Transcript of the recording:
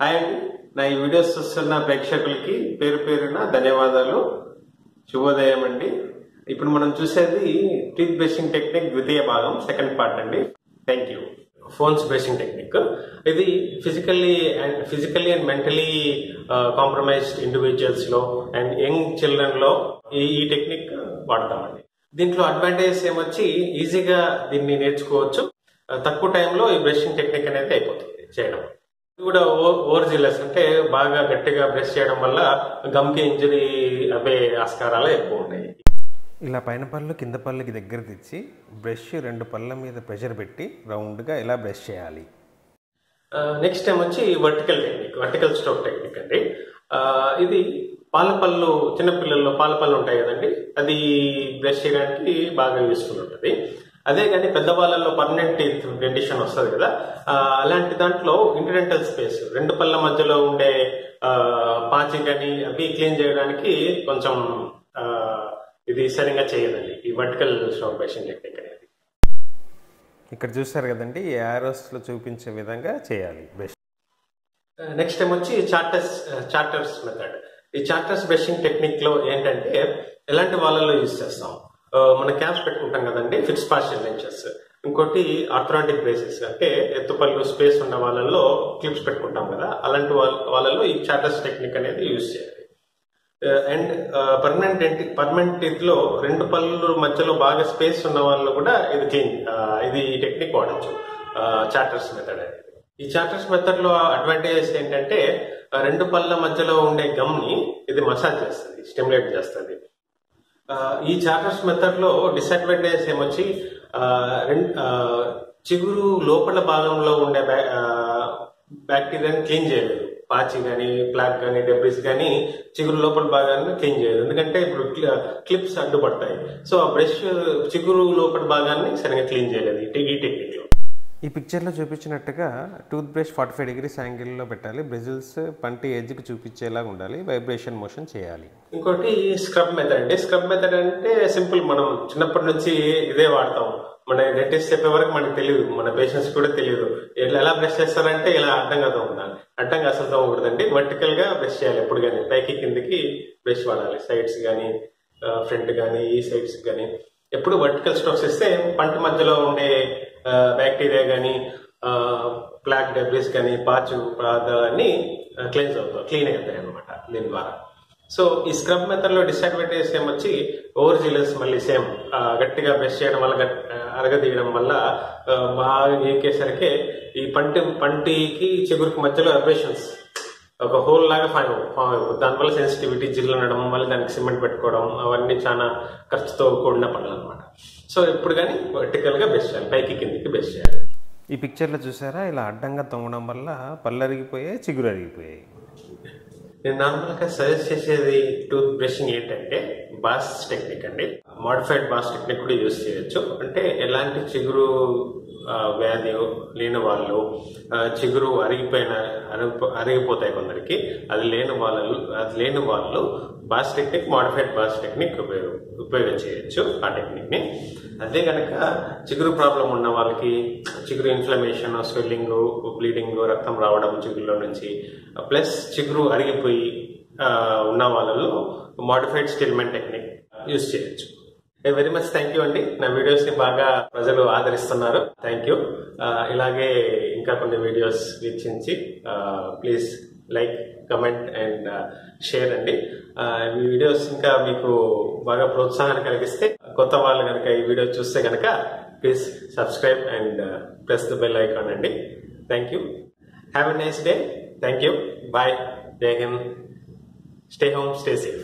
And నా ఈ videos చూస్తున్న ప్రేక్షకులకి పేరు పేరున ధన్యవాదాలు. శుభోదయం అండి. ఇప్పుడు మనం చూసేది టీత్ బ్రషింగ్ టెక్నిక్ ద్వితీయ భాగం సెకండ్ పార్ట్ అండి. Thank you phones brushing technique ఇది physically and physically and mentally compromised ఇండివిజువల్స్లో and young చిల్డ్రన్లో ఈ ఈ టెక్నిక్ వాడతామండి. దీంట్లో అడ్వాంటేజెస్ ఏమొచ్చి ఈజీగా దీన్ని నేర్చుకోవచ్చు. Uh, తక్కువ టైంలో ఈ బ్రషింగ్ టెక్నిక్ అనేది అయిపోతుంది చేయడం. కూడా ఓవర్ జిల్లెస్ అంటే బాగా గట్టిగా బ్రష్ చేయడం వల్ల గమ్కి ఇంజరీ అవే ఆస్కారాలు ఎక్కువ ఉన్నాయి. ఇలా పైన పళ్ళు కింద పళ్ళకి దగ్గర తెచ్చి బ్రష్ రెండు పళ్ళ మీద ప్రెషర్ పెట్టి రౌండ్గా ఇలా బ్రష్ చేయాలి. నెక్స్ట్ టైం వచ్చి vertical technique vertical stroke technique అండి. ఇది పాల పళ్ళు చిన్నపిల్లల్లో పాల పళ్ళు ఉంటాయి కదండి అది బ్రష్ చేయడానికి బాగా యూస్ఫుల్ ఉంటుంది. అదే కానీ పెద్దవాళ్ళలో పర్మనెంట్ టీత్ డెంటిషన్ వస్తుంది కదా. అలాంటి దాంట్లో ఇంటర్డెంటల్ స్పేస్ రెండు పళ్ళ మధ్యలో ఉండే పాచి కానీ అవి క్లీన్ చేయడానికి కొంచెం ఇది సరిగా చేయదండి. ఈ వర్టికల్ బ్రషింగ్ టెక్నిక్ అనేది. ఇక్కడ చూస్తారు కదండి యారోస్లో చూపించే విధంగా చేయాలి బ్రష్ నెక్స్ట్ టైం వచ్చి చార్టర్స్ చార్టర్స్ మెథడ్. ఈ చార్టర్స్ బ్రషింగ్ టెక్నిక్లో ఏంటంటే ఎలాంటి వాళ్ళలో యూజ్ చేస్తాం? మన క్యాప్స్ పెట్టుకుంటాం కదండి ఫిక్స్ పార్షియల్ లెంచెస్ ఇంకోటి ఆర్థరాటిక్ బేసిస్ అంటే ఎత్తుపల్లు స్పేస్ ఉన్న వాళ్ళల్లో క్లిప్స్ పెట్టుకుంటాం కదా అలాంటి వాళ్ళ వాళ్ళలో ఈ చార్టర్స్ టెక్నిక్ అనేది యూజ్ చేయాలి. అండ్ పర్మనెంట్ ఎంటి పర్మనెంట్ టీత్లో రెండు పళ్ళు మధ్యలో బాగా స్పేస్ ఉన్న వాళ్ళు కూడా ఇది క్లీన్ ఇది టెక్నిక్ వాడచ్చు చార్టర్స్ మెథడ్ అనేది. ఈ చార్టర్స్ మెథడ్లో అడ్వాంటేజెస్ ఏంటంటే రెండు పళ్ళ మధ్యలో ఉండే గమ్ని ఇది మసాజ్ చేస్తుంది స్టిమ్యులేట్ చేస్తుంది. ఈ చాప్టర్స్ మెథడ్లో డిసడ్వాంటేజెస్ ఏమొచ్చి చిగురు లోపల భాగంలో ఉండే బ్యా- బ్యాక్టీరియాని క్లీన్ చేయలేదు. పాచి కానీ ప్లాక్ కానీ డెబ్రిస్ కానీ చిగురు లోపల భాగాన్ని క్లీన్ చేయలేదు. ఎందుకంటే ఇప్పుడు క్లిప్స్ అడ్డుపడతాయి. సో ఆ బ్రష్ చిగురు లోపల భాగాన్ని సరిగా క్లీన్ చేయలేదు. ఈ టె- ఈ లో పిక్చర్లో చూపించినట్టుగా tooth brush forty five degrees యాంగిల్లో పెట్టాలి. బ్రెజిల్స్ పంటి ఎడ్జ్కి చూపించేలా ఉండాలి. వైబ్రేషన్ మోషన్ చేయాలి. ఇంకోటి స్క్రబ్ మెథడ్ అండి. స్క్రబ్ మెథడ్ అంటే సింపుల్ మనం చిన్నప్పటి నుంచి ఇదే వాడతాం. మన డెంటిస్ట్ చెప్పే వరకు మనకు తెలియదు మన పేషెంట్స్ కూడా తెలియదు ఇట్లా ఎలా బ్రష్ చేస్తారంటే ఇలా అడ్డంగా తోముతాను అడ్డంగా అసలు తోమకూడదండి వర్టికల్గా బ్రష్ చేయాలి ఎప్పుడు కానీ. పైకి కిందకి బ్రష్ వాడాలి. సైడ్స్ కానీ ఫ్రంట్ కానీ ఈ సైడ్స్ కానీ ఎప్పుడు వర్టికల్ స్ట్రోక్స్ ఇస్తే పంట మధ్యలో ఉండే బ్యాక్టీరియా కానీ బ్లాక్ డెబ్రిస్ కానీ పాచు పదార్థాలన్నీ క్లీన్స్ అవుతాయి క్లీన్ అవుతాయి అనమాట దీని ద్వారా. సో ఈ స్క్రబ్ మెథడ్లో డిసడ్వాంటేజ్ ఏమొచ్చి ఓవర్ జిలస్ మళ్ళీ సేమ్ గట్టిగా బ్రష్ చేయడం వల్ల గట్- ఆ, అరగదీయడం వల్ల బాగా ఏకేసరికి ఈ పంటి పంటికి చిగురికి మధ్యలో అబ్రేషన్స్ ఒక హోల్ లాగా ఫామ్ ఫామ్ అయిపోతుంది దానివల్ల సెన్సిటివిటీ జిల్లనడం మళ్ళీ దానికి సిమెంట్ పెట్టుకోవడం అవన్నీ చాలా ఖర్చుతో కూడిన పనులు అనమాట సో ఇప్పుడు కానీ వర్టికల్గా బెస్ట్ చేయాలి పైకి కిందికి బెస్ట్ చేయాలి. ఈ పిక్చర్లో చూసారా? ఇలా అడ్డంగా తొమ్మడం వల్ల పళ్ళు అరిగిపోయాయి చిగురు అరిగిపోయాయి నేను నార్మల్గా సజెస్ట్ చేసేది టూత్ బ్రషింగ్ ఏంటంటే బాస్ టెక్నిక్ అండి. మాడిఫైడ్ బాస్ టెక్నిక్ కూడా యూజ్ చేయొచ్చు. అంటే ఎలాంటి చిగురు వ్యాధి లేని వాళ్ళు చిగురు అరిగిపోయిన అరిగిపో- అరిగిపోతాయి కొందరికి. అది లేని వాళ్ళు అది లేని వాళ్ళు Bass technique modified Bass technique ఉపయోగ ఉపయోగించేయచ్చు ఆ టెక్నిక్ని. అదే కనుక చిగురు ప్రాబ్లం ఉన్న వాళ్ళకి చిగురు ఇన్ఫ్లమేషన్ స్వెల్లింగ్ బ్లీడింగ్ రక్తం రావడం చిగురులో నుంచి ప్లస్ చిగురు అరిగిపోయి ఉన్న వాళ్ళలో మాడిఫైడ్ స్టిల్మెంట్ టెక్నిక్ యూజ్ చేయొచ్చు. వెరీ మచ్ థ్యాంక్ యూ అండి. నా వీడియోస్ని బాగా ప్రజలు ఆదరిస్తున్నారు. థ్యాంక్ యూ ఇలాగే ఇంకా కొన్ని వీడియోస్ వీక్షించి please like comment and share అండి. ఈ వీడియోస్ ఇంకా మీకు బాగా ప్రోత్సాహాన్ని కలిగిస్తే కొత్త వాళ్ళు కనుక ఈ వీడియో చూస్తే కనుక please subscribe and press the bell icon అండి. Thank you have a nice day thank you bye జై Hind stay home stay safe